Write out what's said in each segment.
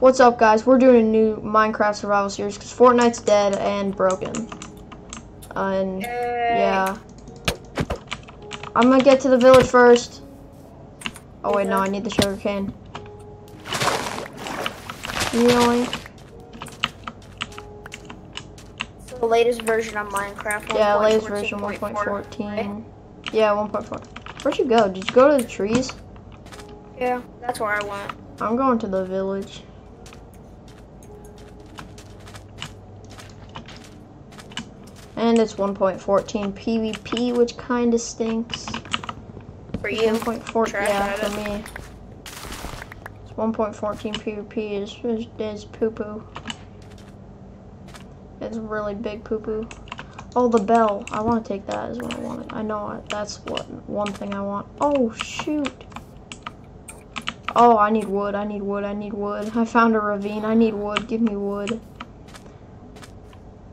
What's up, guys? We're doing a new Minecraft survival series because Fortnite's dead and broken. and yeah, I'm gonna get to the village first. Oh wait, no, I need the sugar cane. Really? So The latest version of Minecraft. Yeah, latest version 1.14. Yeah, 1.4. Where'd you go? Did you go to the trees? Yeah, that's where I went. I'm going to the village. And it's 1.14 PvP, which kind of stinks. For you? 1.4, Trash yeah, for me. It's 1.14 PvP is, is, is poo-poo. It's really big poo-poo. Oh, the bell. I want to take that is what I want. I know it. that's what one thing I want. Oh, shoot. Oh, I need wood. I need wood. I need wood. I found a ravine. I need wood. Give me wood.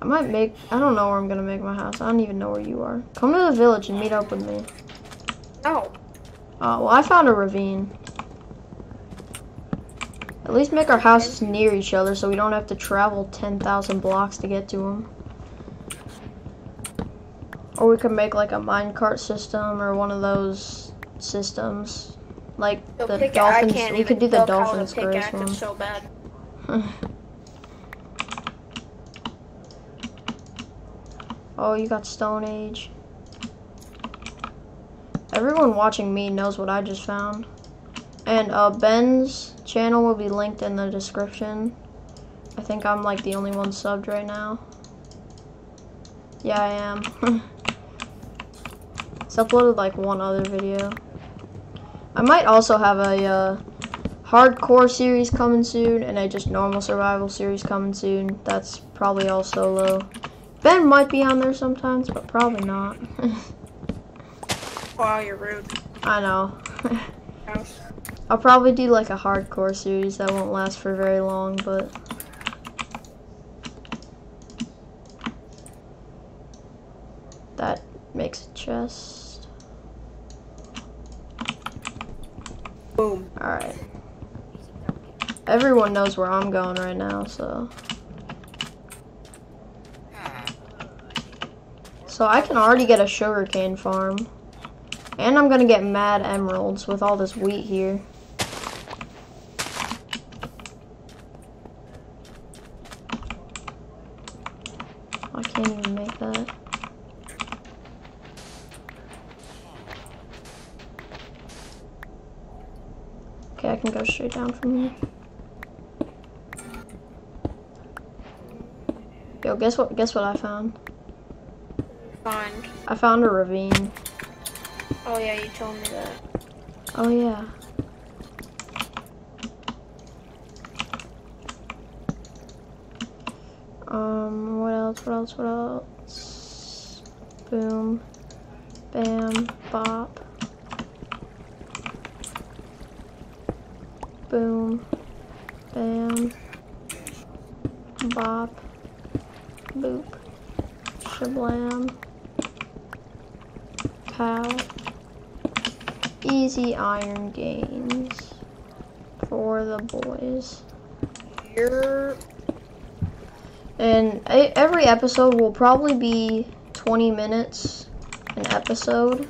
I might make, I don't know where I'm going to make my house. I don't even know where you are. Come to the village and meet up with me. No. Oh, uh, well, I found a ravine. At least make our houses near each other so we don't have to travel 10,000 blocks to get to them. Or we could make like a minecart system or one of those systems. Like The the dolphins. We could do the dolphins grace one. so bad. Oh, you got Stone Age. Everyone watching me knows what I just found. And uh, Ben's channel will be linked in the description. I think I'm like the only one subbed right now. Yeah, I am. it's uploaded like one other video. I might also have a uh, hardcore series coming soon and a just normal survival series coming soon. That's probably all solo. Ben might be on there sometimes, but probably not. Wow, you're rude. I know. I'll probably do like a hardcore series that won't last for very long, but that makes a chest. Boom. Alright. Everyone knows where I'm going right now, so. So I can already get a sugarcane farm. And I'm gonna get mad emeralds with all this wheat here. I can't even make that. Okay, I can go straight down from here. Yo, guess what? Guess what I found? Find. I found a ravine. Oh yeah, you told me that. Oh yeah. Um, what else? What else? What else? Boom, bam, bop. Boom, bam, bop, boop, shablam, pow easy iron gains for the boys. You're. And e- every episode will probably be 20 minutes an episode.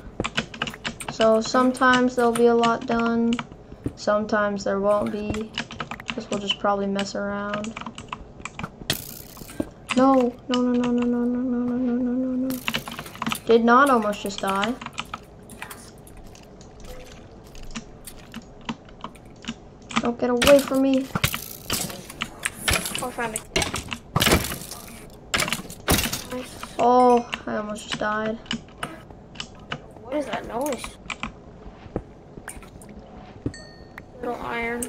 So sometimes there'll be a lot done, sometimes there won't be, because we'll just probably mess around. No, no, no, no, no, no, no, no, no, no, no, no. Did not almost just die. Don't get away from me. Oh, I found it. Oh, I almost just died. What is that noise? Little iron.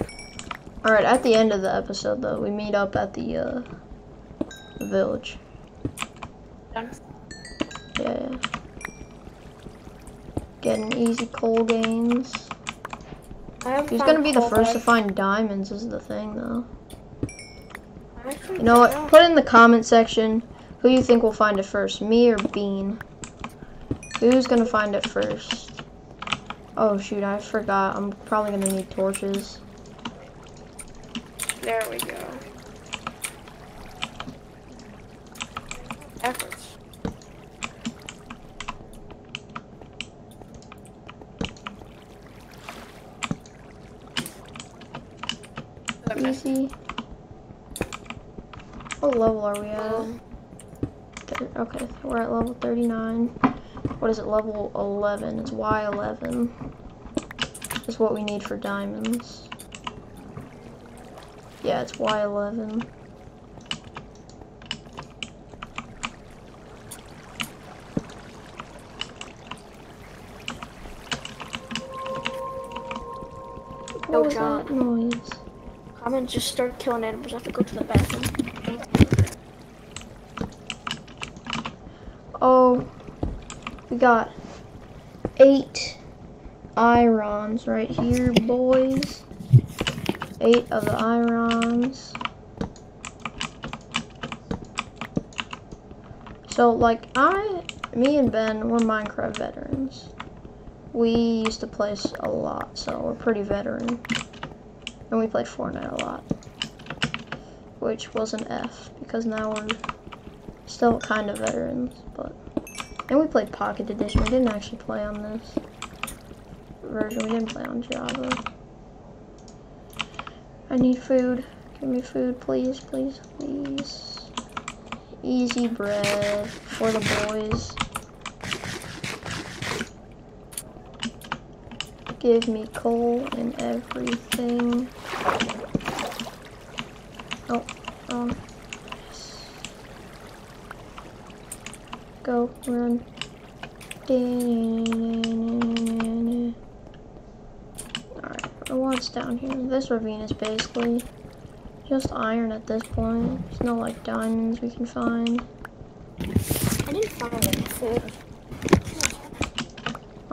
Alright, at the end of the episode, though, we meet up at the, uh, village. Done. Yeah, yeah. Getting easy coal gains. Who's gonna be the first to find diamonds is the thing, though. You know what? Put in the comment section who you think will find it first, me or Bean. Who's gonna find it first? Oh shoot, I forgot. I'm probably gonna need torches. There we go. Okay. Easy. What level are we at? Okay, we're at level 39. What is it, level 11? It's Y11. That's what we need for diamonds. Yeah, it's Y11. What was that noise? I'm gonna just start killing animals. I have to go to the bathroom. Oh, we got eight irons right here, boys. Eight of the irons. So, like, I, me and Ben, we're Minecraft veterans. We used to play a lot, so we're pretty veteran. And we played Fortnite a lot. Which was an F, because now we're still kind of veterans, but and we played Pocket Edition. We didn't actually play on this version. We didn't play on Java. I need food. Give me food, please, please, please. Easy bread for the boys. Give me coal and everything. Oh, um. Go, run. Alright, what's down here? This ravine is basically just iron at this point. There's no like diamonds we can find. I didn't find any food.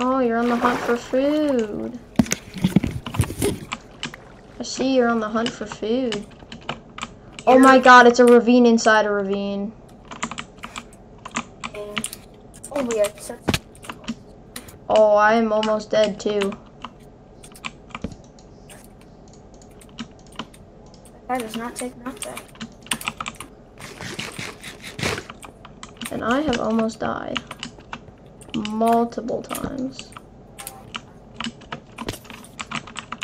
Oh, you're on the hunt for food. I see you're on the hunt for food. Oh my god, it's a ravine inside a ravine. Oh, yeah. Oh, I am almost dead too. that does not take nothing. And I have almost died. Multiple times.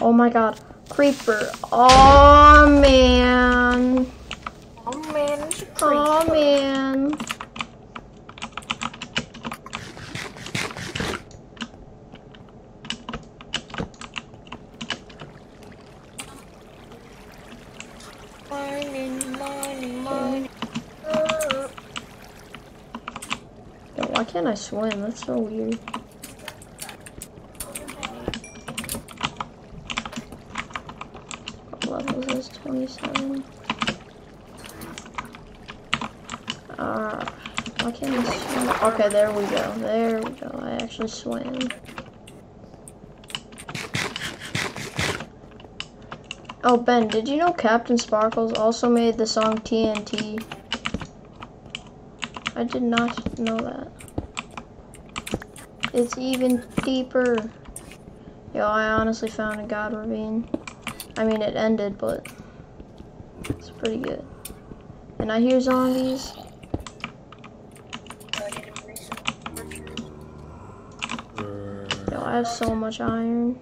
Oh my god. Creeper. Oh man. Oh man, Oh man. Mining, mining, mining. Uh, Can't I swim? That's so weird. What level is this? 27. Uh, why can't I swim? Okay, there we go. There we go. I actually swam. Oh, Ben, did you know CaptainSparklez also made the song TNT? I did not know that. It's even deeper. Yo, I honestly found a god ravine. I mean, it ended, but it's pretty good. And I hear zombies. Yo, I have so much iron.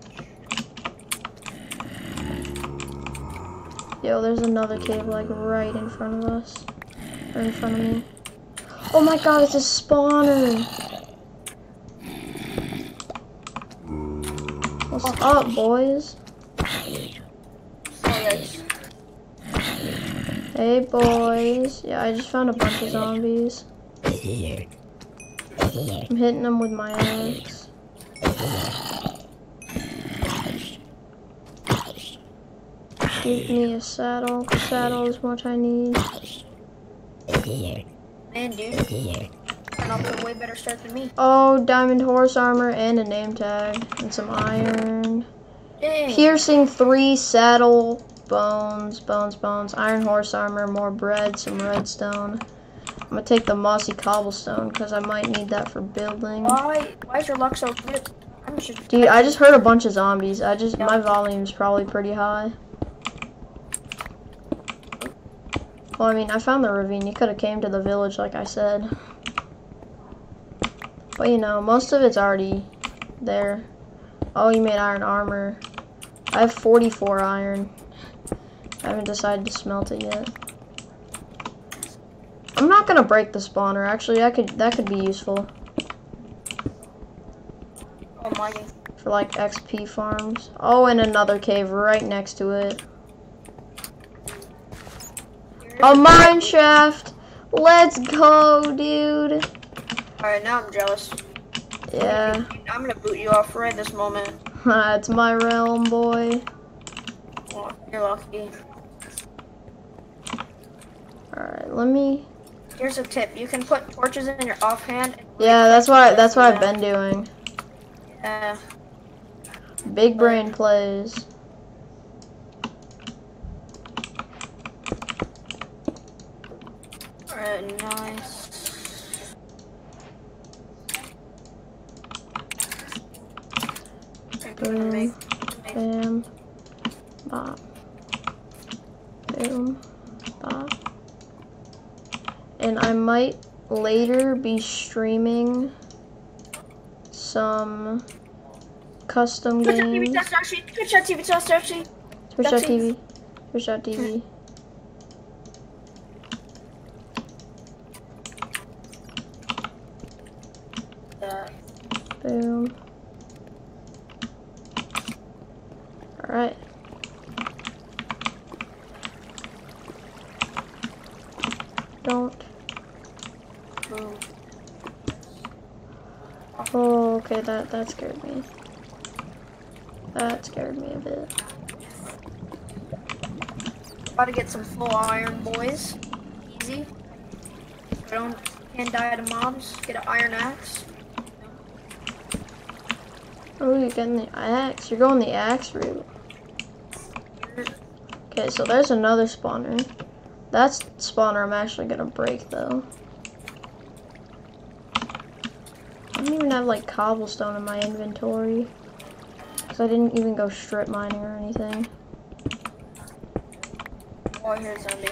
Yo, there's another cave like right in front of us. In front of me. Oh my god, it's a spawner! What's up, boys? Hey, boys. Yeah, I just found a bunch of zombies. I'm hitting them with my axe. Give me a saddle. Saddle is what I need. Man, dude. And off to a way better start than me. Oh, diamond horse armor and a name tag and some iron. Dang. Piercing three saddle bones, bones, bones, iron horse armor, more bread, some redstone. I'm gonna take the mossy cobblestone because I might need that for building. Why? Why is your luck so good? Just. Dude, I just heard a bunch of zombies. I just my volume's probably pretty high. Well, I mean, I found the ravine. You could have came to the village, like I said. But you know, most of it's already there. Oh, you made iron armor. I have 44 iron. I haven't decided to smelt it yet. I'm not gonna break the spawner. Actually, that could that could be useful oh, Almighty. for like XP farms. Oh, and another cave right next to it. A mine shaft. Let's go, dude. Alright, now I'm jealous. Yeah, I'm gonna boot you off right this moment. That's my realm, boy. Oh, you're lucky. All right, let me. Here's a tip. You can put torches in your offhand. and Yeah, that's what I, that's what I've been doing. Uh, Big brain plays. alright, nice. Boom. Bam. Bop. Boom. Bop. And I might later be streaming some custom Twitch.tv games. Twitch.tv Darcy. Twitch.tv. Twitch.tv. Uh, Boom. Alright. Don't. Oh, okay, that, that scared me. That scared me a bit. About to get some full iron, boys. Easy. Don't can't die to mobs. Get an iron axe. Oh, you're getting the axe. You're going the axe route. Okay, so there's another spawner. That's spawner I'm actually gonna break though. I don't even have like cobblestone in my inventory. Cause I didn't even go strip mining or anything. Oh, here's a zombie.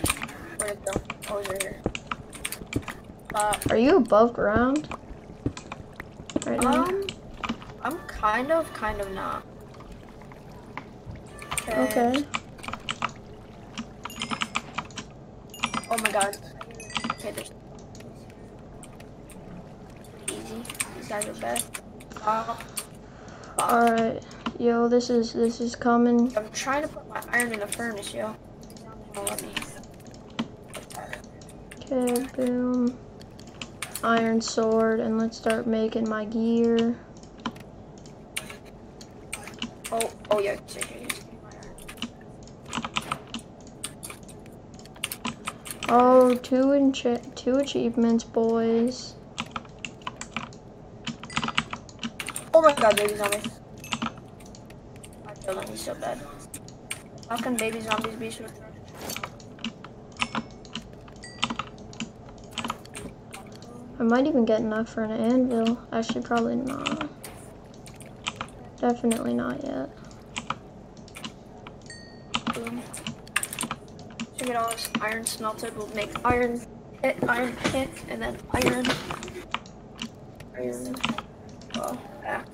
Where'd it go? Oh, right here. Uh, Are you above ground? Right now? um, I'm kind of, kind of not. okay. Oh my god. Okay, there's. Easy. These guys are bad. Uh, Alright. Yo, this is this is coming. I'm trying to put my iron in the furnace, yo. Don't let me. Okay, boom. Iron sword, and let's start making my gear. Oh, oh yeah. here. Oh, two two achievements, boys. Oh my god, baby zombies. I killed him, he's so bad. How can baby zombies be so I might even get enough for an anvil. Actually, probably not. Definitely not yet. boom? To get all this iron smelted, we'll make iron pit, iron pick, and then iron. Iron. Well, axe.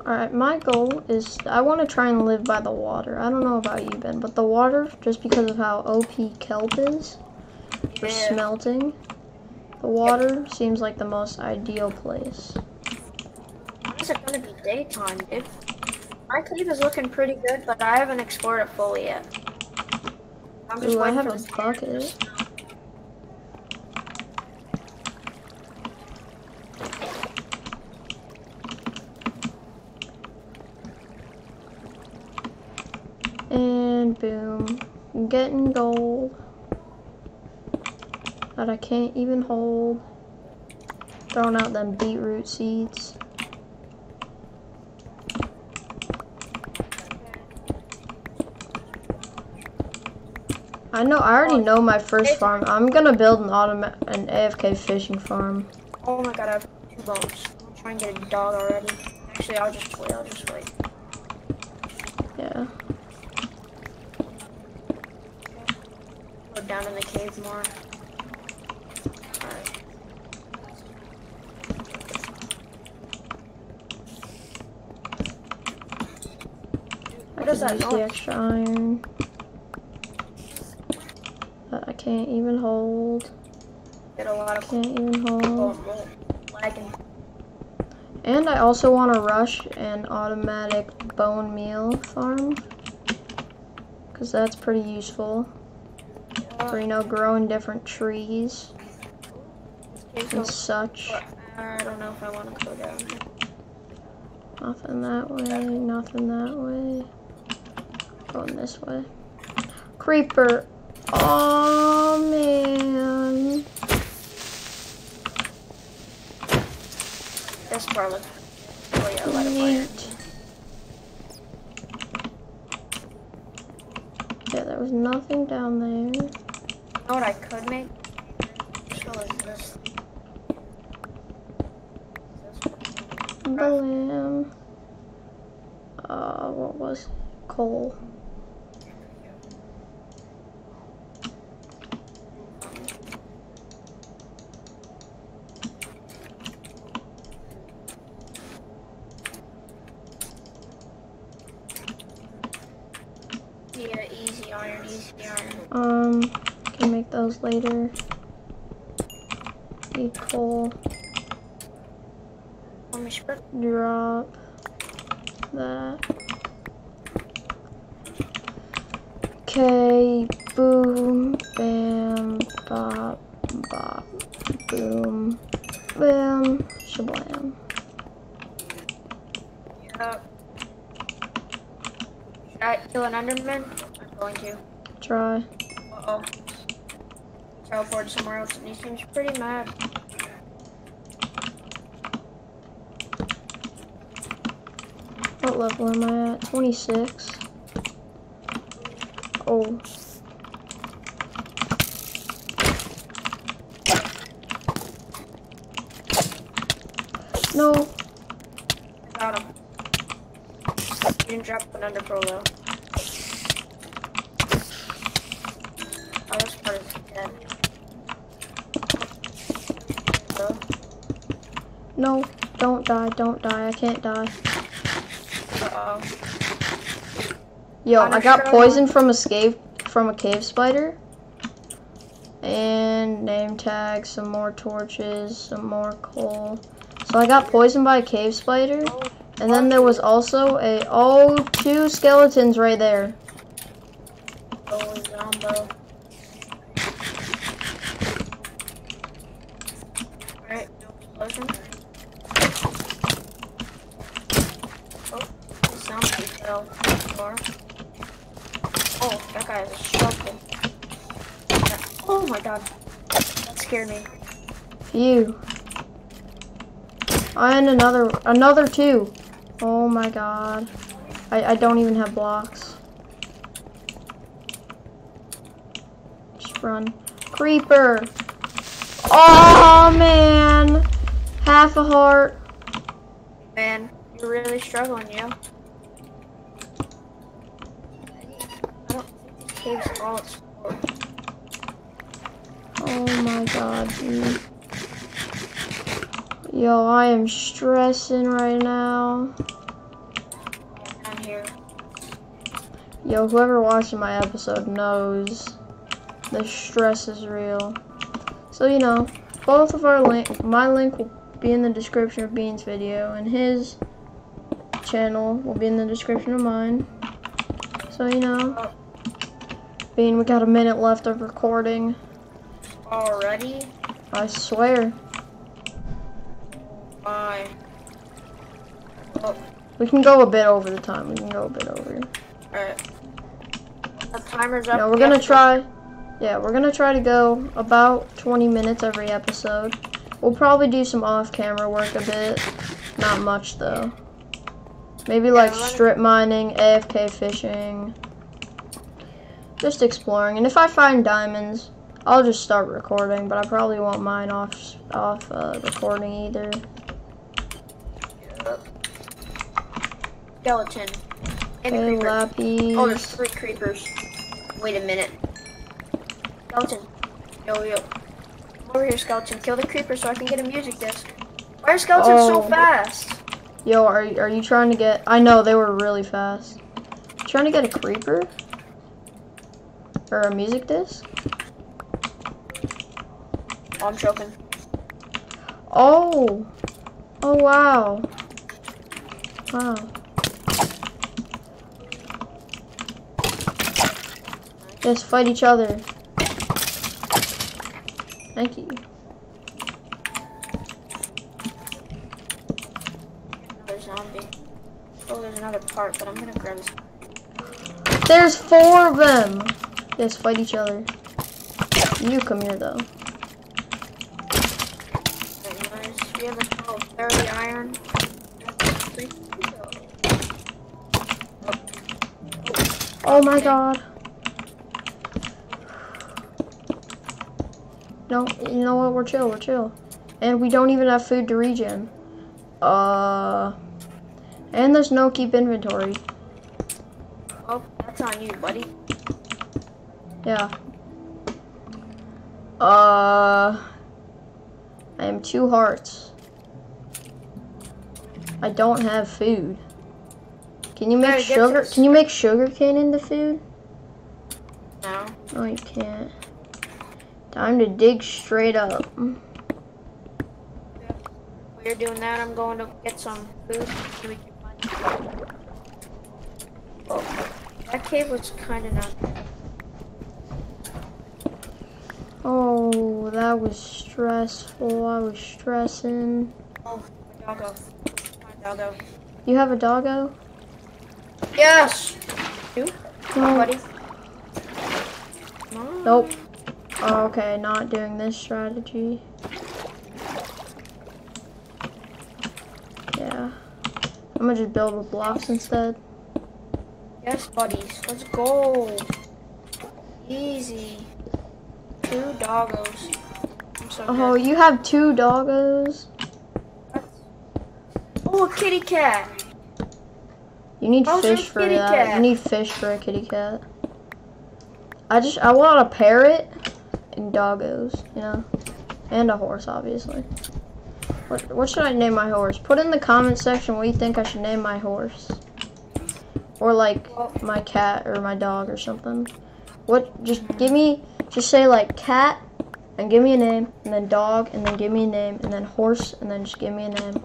Alright, my goal is I want to try and live by the water. I don't know about you, Ben, but the water, just because of how OP kelp is for Yeah. smelting, the water seems like the most ideal place. When is it gonna be daytime, dude? My cave is looking pretty good, but I haven't explored it fully yet. I'm just Ooh, I have for a bucket. And boom. I'm getting gold. That I can't even hold. Throwing out them beetroot seeds. I know, I already know my first farm. I'm gonna build an automatic, an AFK fishing farm. Oh my god, I have two bones. I'm trying to get a dog already. Actually, I'll just wait, I'll just wait. Yeah. Go down in the cave more. Alright. What is that? The extra iron. I can't even hold. Get a lot of Can't even hold. oh, lagging. And I also want to rush an automatic bone meal farm. Because that's pretty useful. For, you know, growing different trees and such. Uh, I don't know if I want to go down. Nothing that way, nothing that way. Going this way. Creeper. Oh man. This part looks. Oh yeah, light a fire. Yeah, there was nothing down there. You know what I could make? Show is this. Blam. Uh, what was coal? Yeah, easy iron, easy iron. Um, can make those later. Need coal. Let me spread. Drop that. Okay, boom, bam, bop, bop, boom, bam, shablam. Uh, should I kill an Enderman? I'm going to. Try. Uh oh. Teleport somewhere else, and he seems pretty mad. What level am I at? 26. Oh. No. Got him. He didn't drop an Pearl though. Oh, this part is dead. So, No. Don't die. Don't die. I can't die. uh oh. Yo, I got poisoned from a cave from a cave spider. And name tag, some more torches, some more coal. So I got poisoned by a cave spider. And then there was also a oh two skeletons right there. Oh, Zombo. Alright, no explosion. Oh, the zombie fell far. Oh, that guy has a shovel. Oh my god. That scared me. Phew. And another another two. Oh my god. I, I don't even have blocks. Just run. Creeper. Oh man. Half a heart. Man, you're really struggling, yo. I don't think these caves are all explored. Oh my god, dude. Yo, I am stressing right now. Down here. Yo, whoever watching my episode knows the stress is real. So, you know, both of our link, my link will be in the description of Bean's video, and his channel will be in the description of mine. So, you know, oh. Bean, we got a minute left of recording. Already? I swear. Fine. Oh, We can go a bit over the time. We can go a bit over. alright. The timer's up. No, we're gonna try. Yeah, we're gonna try to go about 20 minutes every episode. We'll probably do some off-camera work a bit. Not much though. Maybe like strip mining, AFK fishing, just exploring. And if I find diamonds, I'll just start recording. But I probably won't mine off off uh, recording either. Skeleton. And creeper. lapis. Oh, there's three creepers. Wait a minute. Skeleton. Yo, yo. Come over here, skeleton. Kill the creeper so I can get a music disc. Why are skeletons so Oh. fast? Yo, are are you trying to get? I know they were really fast. Trying to get a creeper or a music disc? Oh, I'm choking. Oh, oh wow, wow. Just fight each other. Thank you. Another zombie. Oh, there's another part, but I'm gonna grab this. There's four of them. Just fight each other. You come here though. Nice. We have a oh, 30 iron. Three- Oh my god. No, you know what? We're chill. We're chill. And we don't even have food to regen. Uh. And there's no keep inventory. Oh, that's on you, buddy. Yeah. Uh. I am two hearts. I don't have food. Can you make sugar? Can you make sugar cane into food? No. No, you can't. Time to dig straight up. While you're doing that, I'm going to get some food so we can find. Oh, that cave was kind of not. Oh, that was stressful. I was stressing. Oh, my doggo. Doggo. You have a doggo? Yes! You? No. Buddy. Come on. Nope. Oh, okay, not doing this strategy. Yeah. I'm gonna just build with blocks instead. Yes, buddies. Let's go. Easy. Two doggos. I'm so Oh, good. you have two doggos? Oh, a kitty cat. You need fish for that. cat? You need fish for a kitty cat. I just I want a parrot and doggos, you know, and a horse, obviously. What what should I name my horse? Put in the comment section what you think I should name my horse, or like my cat or my dog or something. What? Just give me just say like cat and give me a name, and then dog, and then give me a name, and then horse, and then just give me a name.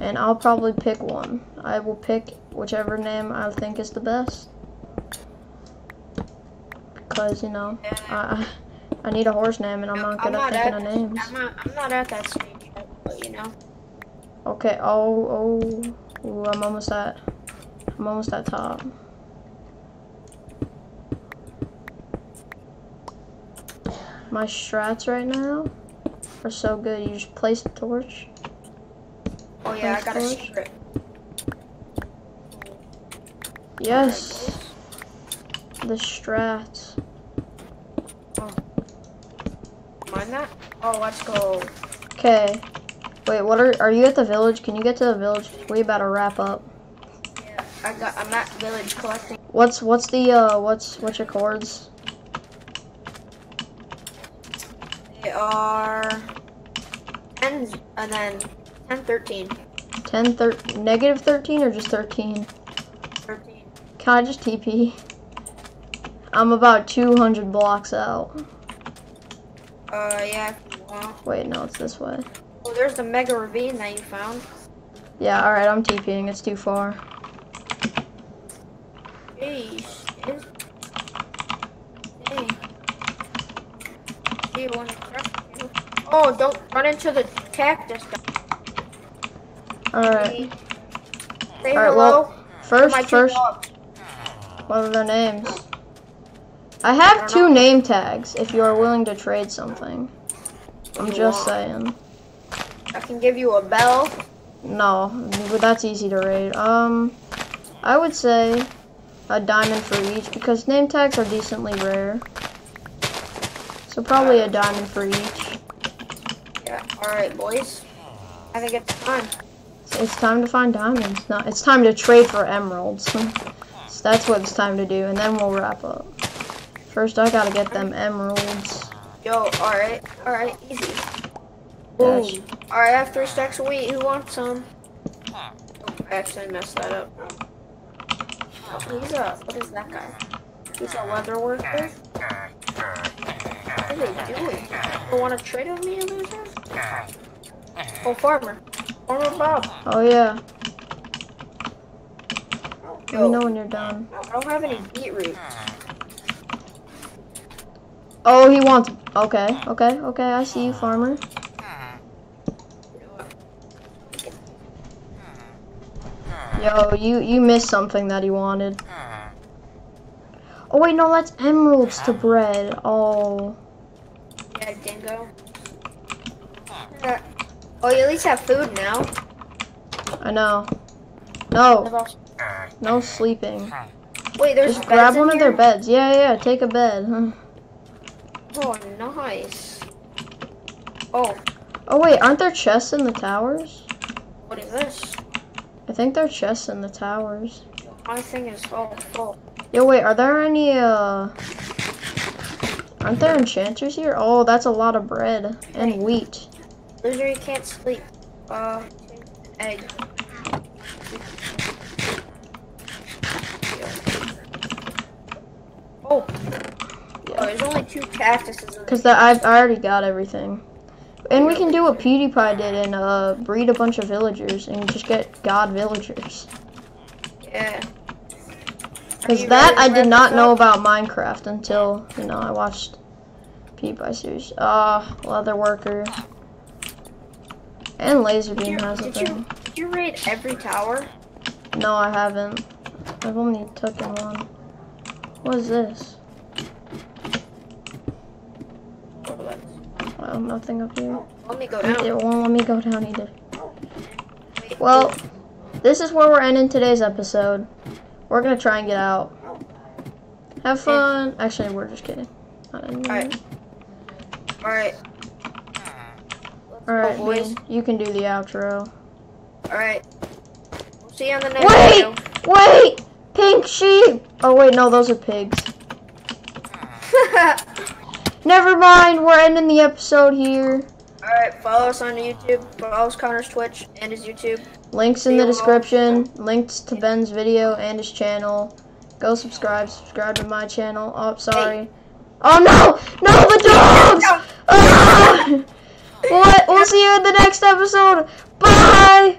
And I'll probably pick one. I will pick whichever name I think is the best. Because, you know, I, I need a horse name and I'm not good at thinking of names. I'm not, I'm not at that stage yet, but you know. Okay, oh, oh, ooh, I'm almost at, I'm almost at top. My strats right now are so good. You just place the torch. Oh yeah, I got a secret. Yes, the strats. Mind that? Oh, let's go. Okay. Wait, what are are you at the village? Can you get to the village? We about to wrap up. Yeah, I got. I'm at village collecting. What's what's the uh what's what's your chords? They are 10 and then 10, 13. 10, thir- negative 13 or just 13? 13. Can I just TP? I'm about 200 blocks out. Uh, yeah, if you want. Wait, no, it's this way. Oh, there's the mega ravine that you found. Yeah, alright, I'm TPing. It's too far. Jeez. Dang. Gee, one. Oh, don't run into the cactus. Alright. Say Alright, hello. well, first, first, dogs. what are their names? I have don't two name tags if you are willing to trade something. I'm just saying. I can give you a bell. No, but that's easy to raid. Um, I would say a diamond for each because name tags are decently rare. So probably a diamond for each. Yeah. All right, boys. I think it's time. It's time to find diamonds. No, it's time to trade for emeralds. so that's what it's time to do, and then we'll wrap up. First, I gotta get them emeralds. Yo, alright, alright, easy. Boom. Alright, I have three stacks of wheat. Who wants some? Oh, I actually messed that up. Oh, he's a, what is that guy? He's a leather worker? What are they doing? You want to trade with me, loser? Oh, farmer. Oh yeah. Oh, Let me know oh. when you're done. I don't have any beetroot. Oh, he wants. Okay, okay, okay. I see you, farmer. Yo, you you missed something that he wanted. Oh wait, no, that's emeralds to bread. Oh, Yeah, dingo. Oh, you at least have food now. I know. No, no sleeping. Wait, there's Just grab one of their beds. Yeah, yeah, yeah, take a bed. Huh. Oh, nice. Oh, Oh wait, aren't there chests in the towers? what is this? I think there are chests in the towers. My thing is all full. Yo, wait, are there any, uh... Aren't there enchanters here? Oh, that's a lot of bread and wheat. Loser, you can't sleep. Uh, egg. Oh. Oh, there's only two cactuses Because that I've I already got everything. And we can do what PewDiePie did and uh, breed a bunch of villagers and just get god villagers. Yeah. Because that I did not know about Minecraft until, you know, I watched PewDiePie series. Ah, leather worker. And laser Did you, beam has a did you, thing. did you raid every tower? No, I haven't. I've only taken one. What is this? Oh, Well, nothing up here. Oh, let me go It down. won't let me go down either. Oh, wait, Well, this is where we're ending today's episode. We're gonna try and get out. Oh. Have fun. Actually, we're just kidding. Anymore. Alright. Alright. All right, boys. You can do the outro. Alright. We'll see you on the next Wait, video. wait, pink sheep. Oh wait, no, those are pigs. Never mind. We're ending the episode here. Alright, follow us on YouTube. Follow us Connor's Twitch and his YouTube. Links in the description. Links to Ben's video and his channel. Go subscribe. Subscribe to my channel. Oh, sorry. Oh no! No, the dogs! Ah! We'll see you in the next episode. Bye!